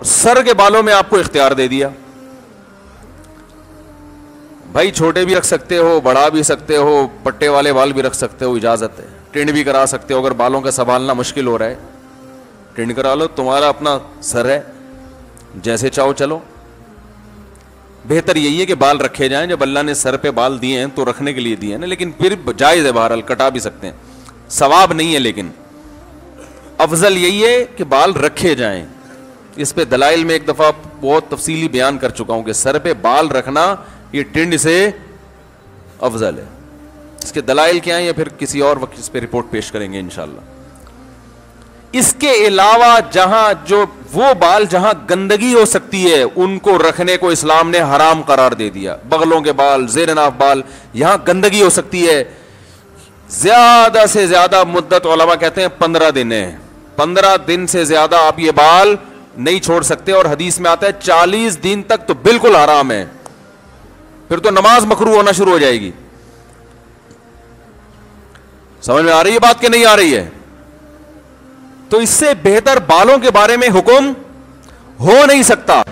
Sir के बालों में आपको इख्तियार दे दिया। भाई छोटे भी रख सकते हो बढ़ा भी सकते हो, पट्टे वाले बाल भी रख सकते हो, इजाज़त है। टिंड भी करा सकते हो, अगर बालों का संभालना मुश्किल हो रहा है। टिंड करा लो, तुम्हारा अपना सर है। जैसे चाहो चलो। बेहतर यही है कि बाल रखे जाएँ। जब अल्लाह ने सर पे बाल दिए हैं तो रखने के लिए दिए हैं ना, लेकिन फिर जायज़ है बहरहाल, कटा भी सकते हैं। सवाब नहीं है, लेकिन अफजल यही है कि बाल रखे जाएँ। इस पे दलाइल में एक दफ़ा बहुत तफसीली बयान कर चुका हूँ कि सर पे बाल रखना, ये टिंड से अफजल है। इसके दलाइल क्या है या फिर किसी और वक्त इस पे रिपोर्ट पेश करेंगे इंशाला इसके अलावा जहाँ जो वो बाल, जहाँ गंदगी हो सकती है, उनको रखने को इस्लाम ने हराम करार दे दिया। बगलों के बाल, जेरनाफ बाल, यहाँ गंदगी हो सकती है। ज़्यादा से ज़्यादा मुद्दत कहते हैं पंद्रह दिन है। पंद्रह दिन से ज़्यादा आप ये बाल नहीं छोड़ सकते और हदीस में आता है, चालीस दिन तक तो बिल्कुल आराम है। फिर तो नमाज़ मकरू होना शुरू हो जाएगी। समझ में आ रही है बात कि नहीं आ रही है? तो इससे बेहतर बालों के बारे में हुक्म हो नहीं सकता।